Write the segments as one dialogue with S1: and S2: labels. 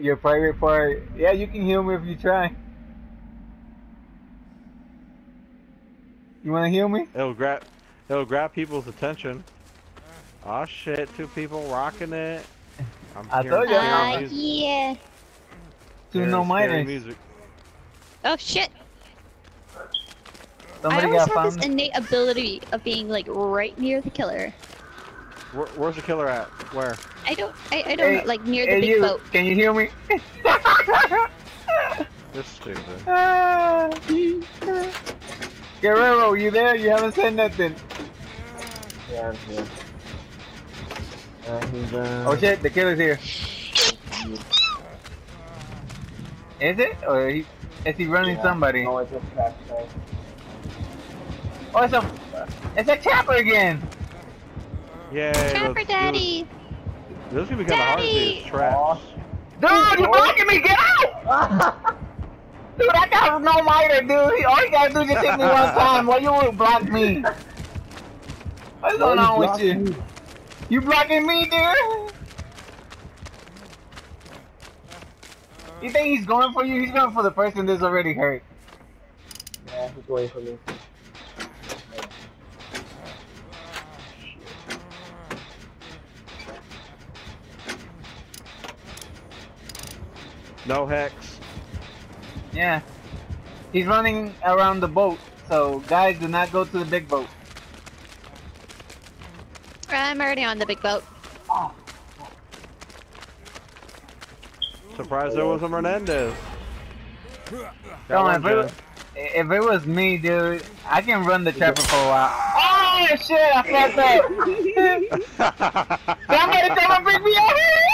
S1: your private part. Yeah, you can heal me if you try. You wanna heal me?
S2: It'll grab, it'll grab people's attention. Oh shit! Two people rocking it. I'm
S1: I
S2: hearing
S1: told you.
S2: scary
S3: Uh,
S2: music-
S3: yeah.
S1: Two
S2: hearing
S1: no
S2: scary
S1: minors.
S2: music.
S3: Oh shit. I
S1: Somebody
S3: always
S1: got
S3: have this innate ability of being like right near the killer.
S2: Where, where's the killer at? Where?
S3: I don't, I, I don't
S1: Hey,
S3: like near the
S1: Hey
S3: big
S1: you,
S3: boat.
S1: can you hear me?
S2: This stupid.
S1: Guerrero, you there? You haven't said nothing.
S4: Yeah, I'm here. Uh, he's, uh,
S1: Oh shit, the killer's here. Is it? Or he, is he running
S4: yeah.
S1: somebody?
S4: Oh, it's a trap site.
S1: Oh, it's a, it's a chopper again.
S2: Yay!
S3: Trapper Daddy!
S2: This, this is gonna be kind of hard to do.
S3: Daddy!
S2: It's traps.
S1: Dude, you're blocking me? Get out! Dude, that guy's No Mither, dude. All he gotta do is just hit me one time. Why you would block me? What's going on with you? You blocking me, dude? You think he's going for you? He's going for the person that's already hurt.
S4: Yeah, he's waiting for me.
S2: No hex.
S1: Yeah. He's running around the boat. So, guys, do not go to the big boat.
S3: I'm already on the big boat.
S2: Surprised there wasn't Hernandez. Got
S1: Come on, if it, was, if it was me, dude, I can run the trapper for a while. Oh, shit, I fucked up.
S2: Jen.
S1: Somebody come and bring me out here!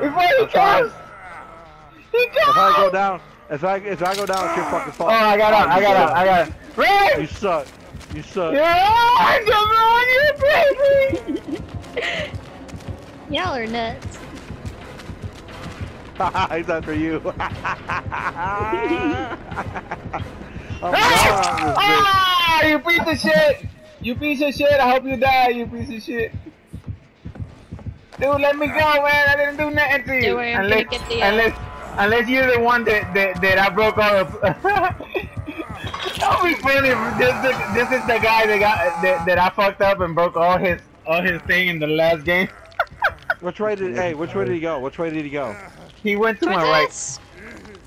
S1: Let me out! Before he
S2: I'm
S1: comes! He comes!
S2: If I go down, if I if I go down, it's your fucking fault.
S1: Oh, I got out, I got out, I got out.
S2: You
S1: Run!
S2: suck. You suck.
S1: Yeah, I just run, you crazy!
S3: Y'all are nuts.
S2: He's after you. I'm
S1: Ah! ah, you piece of shit! You piece of shit, I hope you die, you piece of shit. Dude, let me go, man. I didn't do nothing to you.
S3: Worry,
S1: unless,
S3: get the, uh,
S1: unless, unless you're the one that, that, that I broke all of. Don't be funny. This, this, this is the guy that got that, that I fucked up and broke all his all his thing in the last game.
S2: Which way did? Hey, which way did he go? Which way did he go?
S1: He went to my right.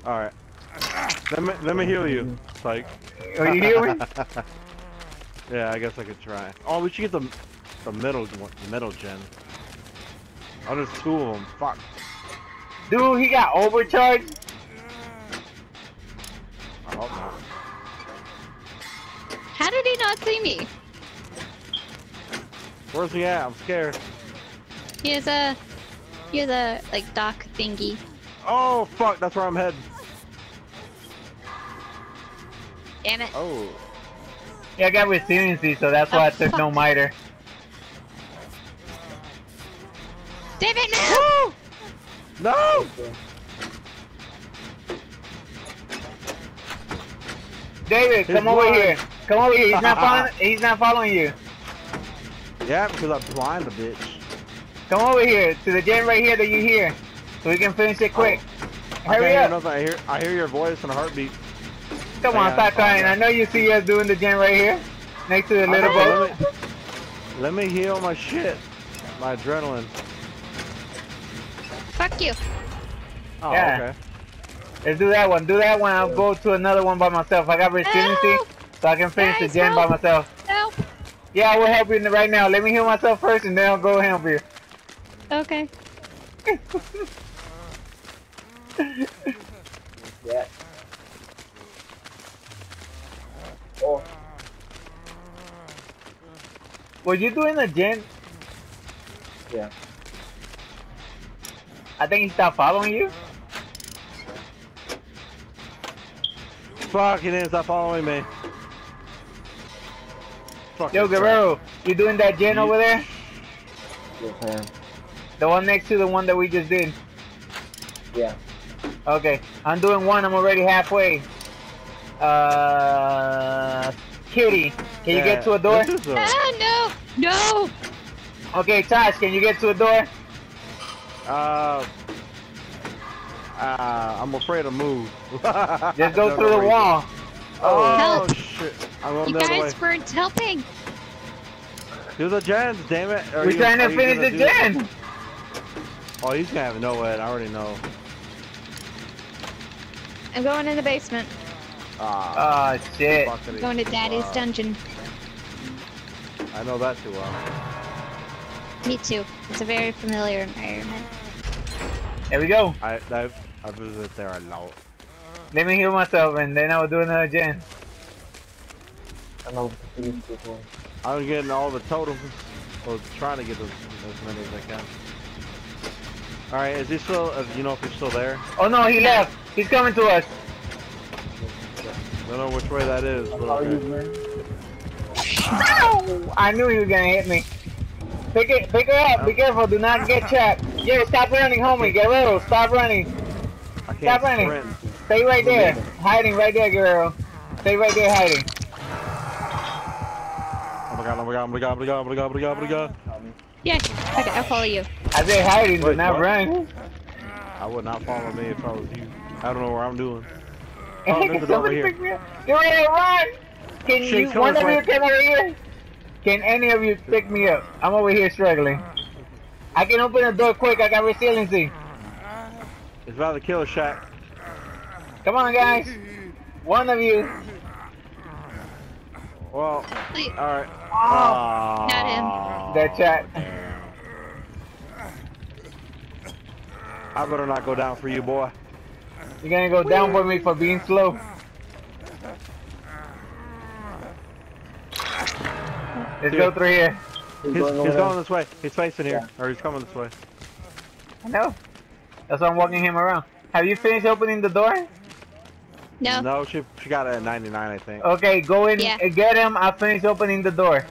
S2: All right. Let me let me heal you, Psych.
S1: Oh, you hear me?
S2: yeah, I guess I could try. Oh, we should get the the middle one, middle gen. Oh, there's two of them. Fuck.
S1: Dude, he got overcharged.
S2: I hope not.
S3: How did he not see me?
S2: Where's he at? I'm scared.
S3: He has a, he has a like dock thingy.
S2: Oh fuck, that's where I'm heading.
S3: Damn it.
S2: Oh.
S1: Yeah, I got resiliency, so that's why I oh, took No Mither.
S3: Damn it, no!
S2: No!
S1: David,
S2: He's
S1: come over here. Come over here. He's not following. He's not following you.
S2: Yeah, because I'm blind the bitch.
S1: Come over here to the gym right here that you hear, so we can finish it quick.
S2: Oh, I can't
S1: Hurry
S2: hear
S1: up!
S2: I hear I hear your voice and a heartbeat.
S1: Come on, stop crying. I know you see us doing the gym right here, next to the little
S2: Okay,
S1: boat.
S2: Let me, let me heal my shit. My adrenaline.
S3: Fuck you.
S2: Oh,
S1: Yeah.
S2: okay.
S1: Let's do that one. Do that one. I'll go to another one by myself. I got resiliency, so I can finish
S3: Guys,
S1: the gen by myself.
S3: No.
S1: Yeah, I will help you right now. Let me heal myself first, and then I'll go help you.
S3: Okay.
S4: Yeah. Oh,
S1: Were you doing the gen?
S4: yeah.
S1: I think he stopped following you.
S2: Fuck, he didn't stop following me. Fucking
S1: Yo,
S2: crap.
S1: Guerrero, you doing that gen over there?
S4: Yes, I.
S1: The one next to the one that we just did.
S4: Yeah.
S1: Okay, I'm doing one. I'm already halfway. Uh, Kitty, can you get to a door?
S2: A-
S3: Ah, no! No!
S1: Okay, Tosh, can you get to a door?
S2: Uh, Uh, I'm afraid to move.
S1: Just go through the wall.
S2: Oh
S3: Help.
S2: shit! I'm going
S3: You
S2: the other way.
S3: guys weren't helping.
S2: Do the gens, damn it! Are
S1: We're
S2: you-
S1: trying to finish the
S2: do-
S1: gen.
S2: Oh, he's gonna have no it. I already know.
S3: I'm going in the basement.
S2: Ah,
S1: Oh shit.
S2: fuckity.
S3: Going to Daddy's
S2: Wow.
S3: dungeon.
S2: I know that too well.
S3: Me too. It's a very familiar environment.
S1: There we go.
S2: I I've I visited there a lot.
S1: Let me heal myself and then I will do another gen.
S4: I know to finish this one.
S2: I'm getting all the totems, or trying to get as, as many as I can. All right, is he still? Uh, you know if he's still there?
S1: Oh no, he left. He's coming to us.
S2: I don't know which way that is. But
S4: How are you,
S2: okay.
S4: man?
S1: I knew he was gonna hit me. Pick it, pick her up. Be careful. Do not get trapped. Yo, stop running, homie. Guerrero, stop running. Stop running.
S2: sprint.
S1: Stay right there. Hiding right there, Guerrero. Stay right there hiding.
S2: Oh my god! Oh my god! Oh my god! Oh my god! Oh my god! Oh my god! Oh my god!
S4: Tommy.
S3: Yeah. Okay, I'll follow you.
S1: I said hiding, but
S2: Wait,
S1: not
S2: what?
S1: run.
S2: I would not follow me if I was you. I don't know what I'm doing. Oh, there's a door
S1: Somebody
S2: here.
S1: pick me up. Guerrero, run! Can
S2: Shit,
S1: you,
S2: come
S1: one
S2: this
S1: of you come over here? Can any of you pick me up? I'm over here struggling. I can open the door quick. I got resiliency.
S2: It's about to kill a shot.
S1: Come on, guys. One of you.
S2: Well,
S3: Wait,
S2: all right.
S1: Oh,
S3: Not him.
S2: him.
S1: That chat.
S2: I better not go down for you, boy.
S1: You're gonna go down for me for being slow. Let's go through here.
S4: He's
S2: He's,
S4: going
S2: he's going this way. He's facing here, or he's coming this way.
S1: I know. That's why I'm walking him around. Have you finished opening the door?
S3: no.
S2: No, she she got it at 99, I think.
S1: Okay, go in
S3: Yeah.
S1: and get him. I'll finish opening the door.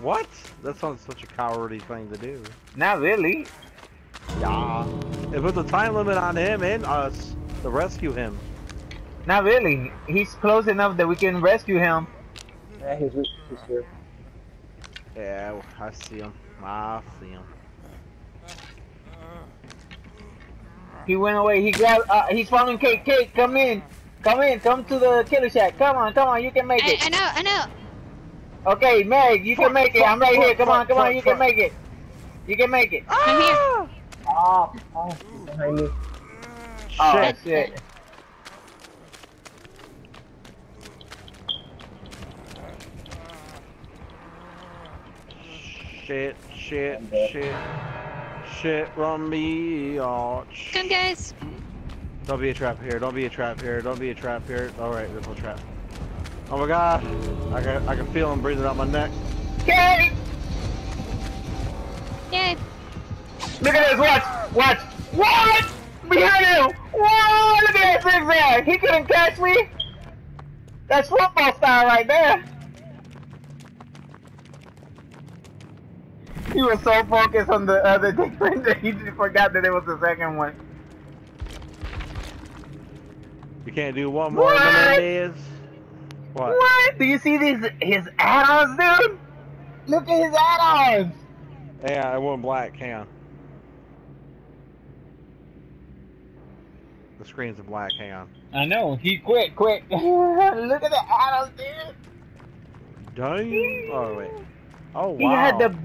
S2: What? That sounds such a cowardly thing to do.
S1: Not really.
S2: Yeah. It puts a time limit on him and us to rescue him.
S1: Not really. He's close enough that we can rescue him.
S4: Yeah, he's, he's here.
S2: Yeah, I see him. I see him.
S1: He went away. He grabbed. Uh, he's following Kate. Kate, come in. Come in. Come to the killer shack. Come on. Come on. You can make
S3: I,
S1: it.
S3: I know, I know.
S1: Okay, Meg, you can make it. I'm right here. Come on. Come on. You can make it. You can make it.
S3: I'm here.
S4: Ah, he's behind me.
S1: Oh
S2: Shit.
S1: Shit.
S2: Shit, shit, shit. Shit, run me off.
S3: Come, guys.
S2: Don't be a trap here. Don't be a trap here. Don't be a trap here. All right, there's no trap. Oh my god, I can I can feel him breathing out my neck.
S1: Kate,
S3: Yay.
S1: look at this. Watch. Watch. What? Behind him. Whoa! Look at that zigzag. He couldn't catch me. That's football style right there. He was so focused on the other thing that he just forgot that it was the second one.
S2: You can't do one more
S1: What?
S2: Menendez. What?
S1: What? Do you see these his add-ons, dude? Look at his add-ons.
S2: Yeah, I went black. Hang on. The screen's in black. Hang on.
S1: I know. He quit. Quick. Look at the add-ons, dude.
S2: Dang. Oh wait. Oh wow.
S1: He had the best.